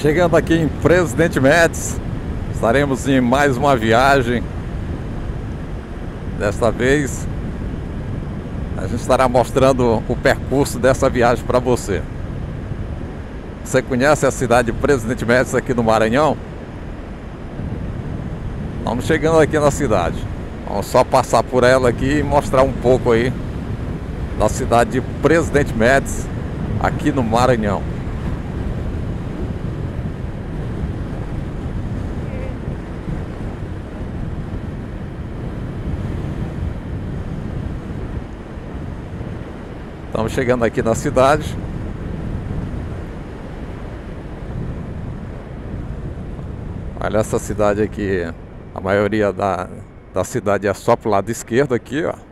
Chegando aqui em Presidente Médici, estaremos em mais uma viagem. Desta vez, a gente estará mostrando o percurso dessa viagem para você. Você conhece a cidade de Presidente Médici aqui no Maranhão? Vamos chegando aqui na cidade. Vamos só passar por ela aqui e mostrar um pouco aí da cidade de Presidente Médici aqui no Maranhão. Chegando aqui na cidade. Olha essa cidade aqui. A maioria da, da cidade é só pro lado esquerdo aqui, ó.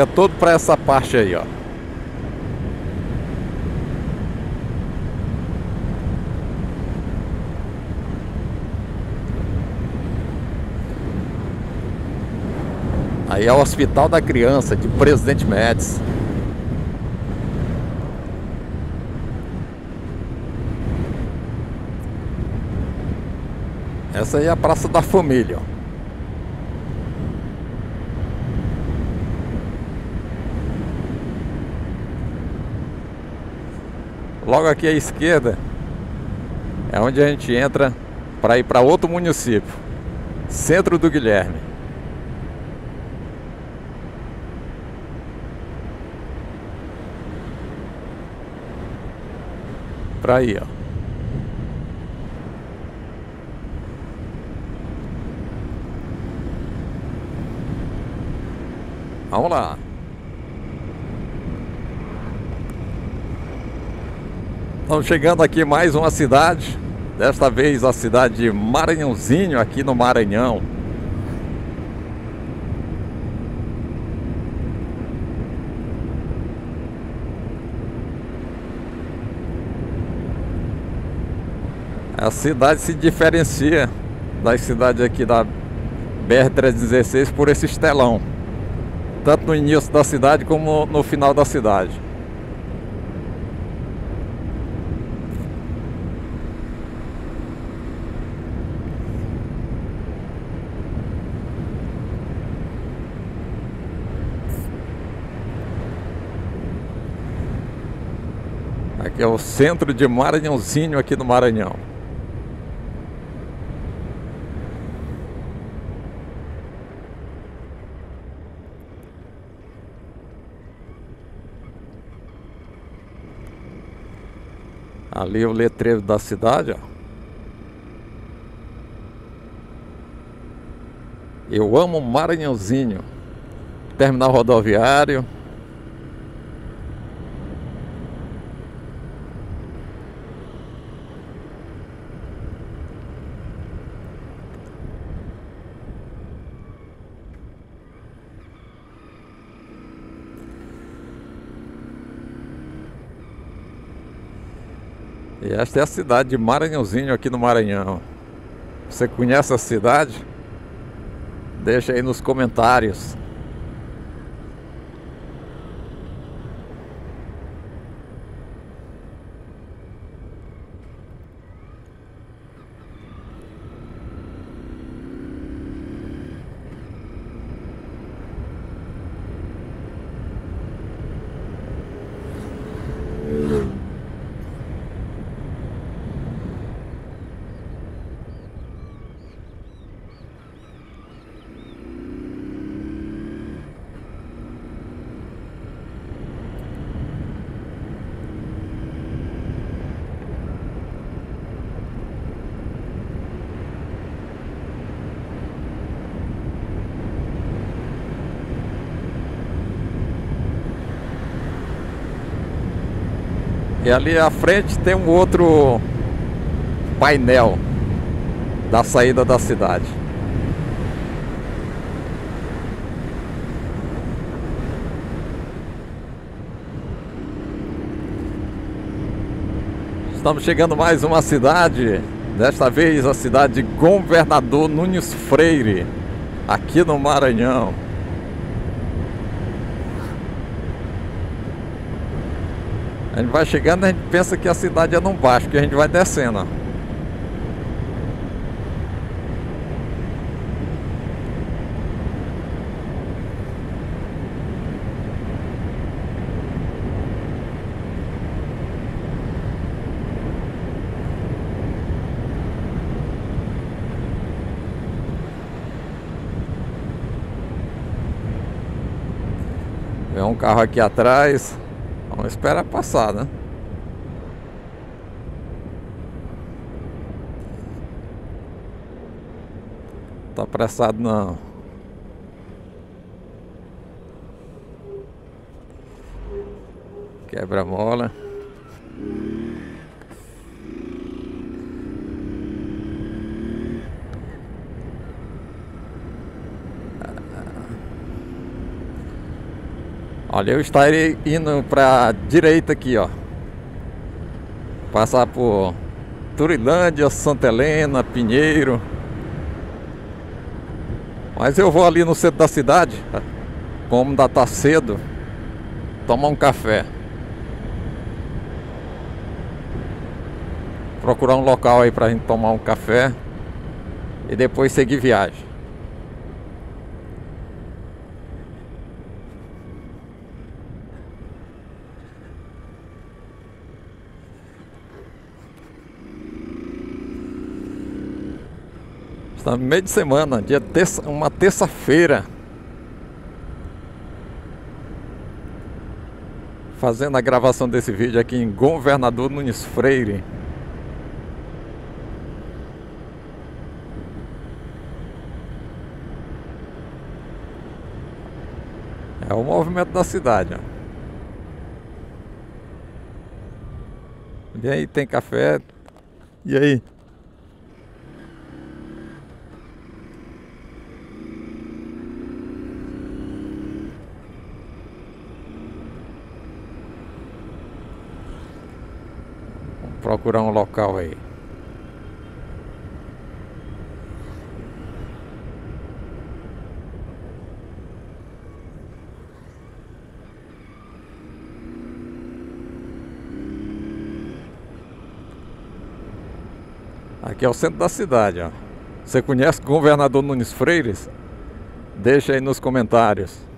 Fica todo para essa parte aí, ó. Aí é o Hospital da Criança de Presidente Médici. Essa aí é a Praça da Família, ó. Logo aqui à esquerda é onde a gente entra para ir para outro município, Centro do Guilherme. Para aí, ó. Vamos lá. Estamos chegando aqui mais uma cidade, desta vez a cidade de Maranhãozinho, aqui no Maranhão. A cidade se diferencia das cidades aqui da BR-316 por esse estelão, tanto no início da cidade como no final da cidade. Aqui é o centro de Maranhãozinho aqui no Maranhão. Ali o letreiro da cidade, ó. Eu amo Maranhãozinho. Terminal rodoviário. Esta é a cidade de Maranhãozinho aqui no Maranhão. Você conhece a cidade? Deixa aí nos comentários. E ali à frente tem um outro painel da saída da cidade. Estamos chegando mais uma cidade, desta vez a cidade de Governador Nunes Freire, aqui no Maranhão. A gente vai chegando, a gente pensa que a cidade é no baixo, que a gente vai descendo. Vem um carro aqui atrás. Vamos esperar passar, né? Tá apressado não. Quebra Olha, eu estarei indo para direita aqui, ó. Passar por Turilândia, Santa Helena, Pinheiro. Mas eu vou ali no centro da cidade, como ainda tá cedo, tomar um café. Procurar um local aí pra gente tomar um café e depois seguir viagem. Está no meio de semana, dia terça, uma terça-feira. Fazendo a gravação desse vídeo aqui em Governador Nunes Freire. É o movimento da cidade. Ó. E aí, tem café? E aí? Procurar um local aí. Aqui é o centro da cidade, ó. Você conhece o governador Nunes Freires? Deixa aí nos comentários.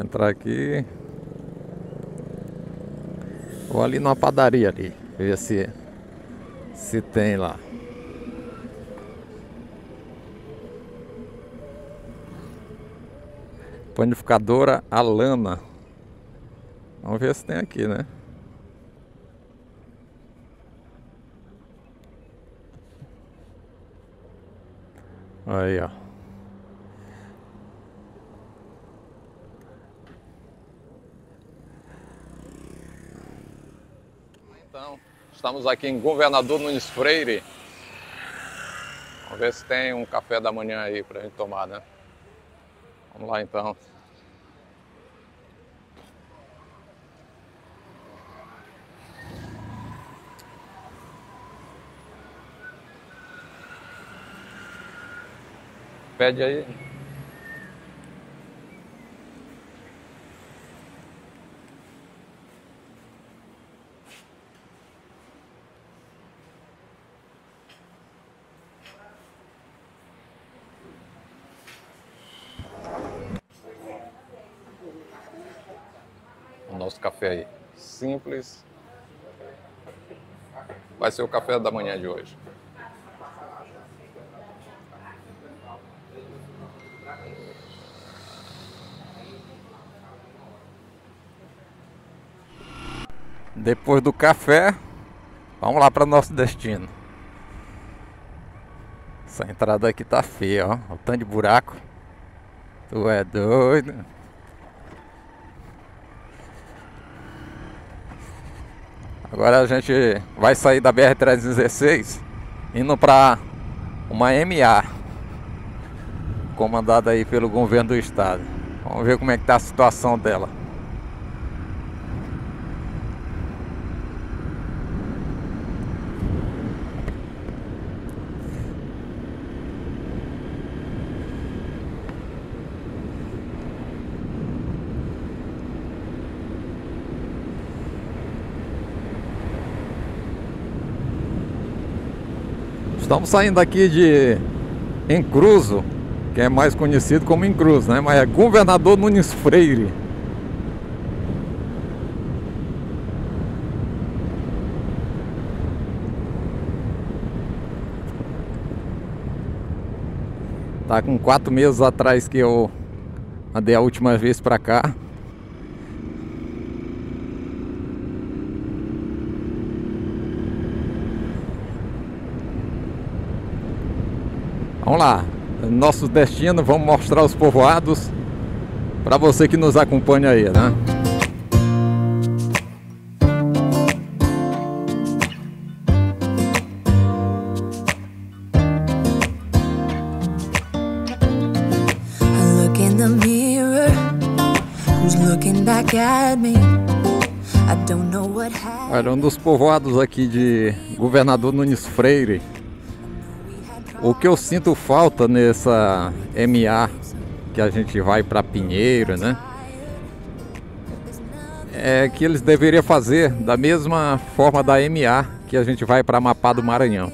Entrar aqui. Vou ali numa padaria ali, ver se se tem lá. Panificadora Alana. Vamos ver se tem aqui, né? Aí, ó. Então, estamos aqui em Governador Nunes Freire. Vamos ver se tem um café da manhã aí pra gente tomar, né? Vamos lá então. Pede aí. o nosso café aí. Simples. Vai ser o café da manhã de hoje. Depois do café, vamos lá para nosso destino. Essa entrada aqui tá feia, ó. O tanto de buraco. Tu é doido. Agora a gente vai sair da BR-316 indo para uma MA comandada aí pelo governo do estado. Vamos ver como é que tá a situação dela. Estamos saindo aqui de Encruzo, que é mais conhecido como Encruzo, né? Mas é Governador Nunes Freire. Tá com quatro meses atrás que eu andei a última vez pra cá. Vamos lá, nosso destino, vamos mostrar os povoados para você que nos acompanha aí, né? Olha, um dos povoados aqui de Governador Nunes Freire. O que eu sinto falta nessa MA que a gente vai para Pinheiro, né? É que eles deveriam fazer da mesma forma da MA que a gente vai para Amapá do Maranhão.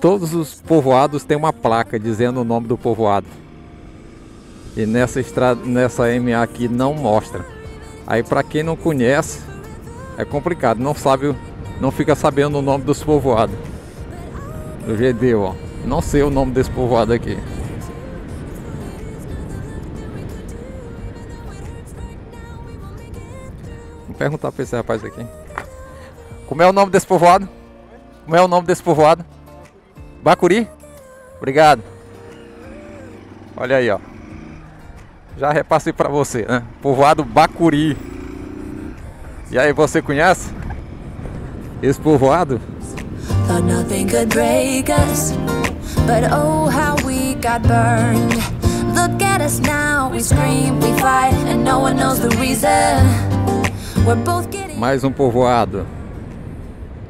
Todos os povoados têm uma placa dizendo o nome do povoado. E nessa estrada, nessa MA aqui não mostra. Aí para quem não conhece, é complicado, não sabe, não fica sabendo o nome dos povoados. Do GD, ó. Não sei o nome desse povoado aqui. Vou perguntar pra esse rapaz aqui. Como é o nome desse povoado? Como é o nome desse povoado? Bacuri? Obrigado. Olha aí, ó. Já repassei pra você, né? Povoado Bacuri. E aí, você conhece? Esse povoado? Thought nothing could break us, but oh, how we got burned. Look at us now, we scream, we fight, and no one knows the reason. We're both getting. Mais um povoado.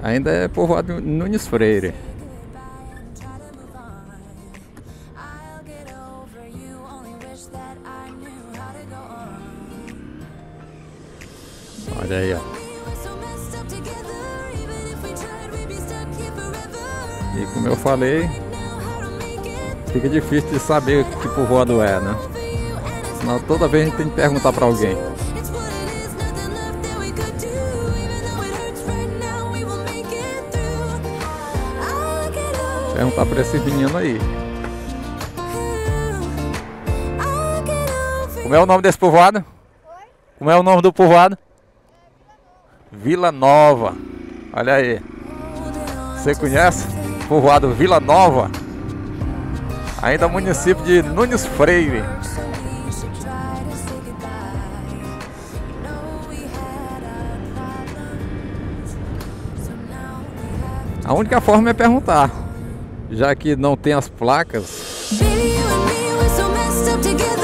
Ainda é povoado Nunes Freire. Olha aí, ó. E como eu falei, fica difícil de saber que povoado é, né? Senão toda vez a gente tem que perguntar pra alguém. Perguntar pra esse menino aí. Como é o nome desse povoado? Como é o nome do povoado? Vila Nova. Olha aí. Você conhece? Povoado Vila Nova ainda município de Nunes Freire. A única forma é perguntar, já que não tem as placas. Baby,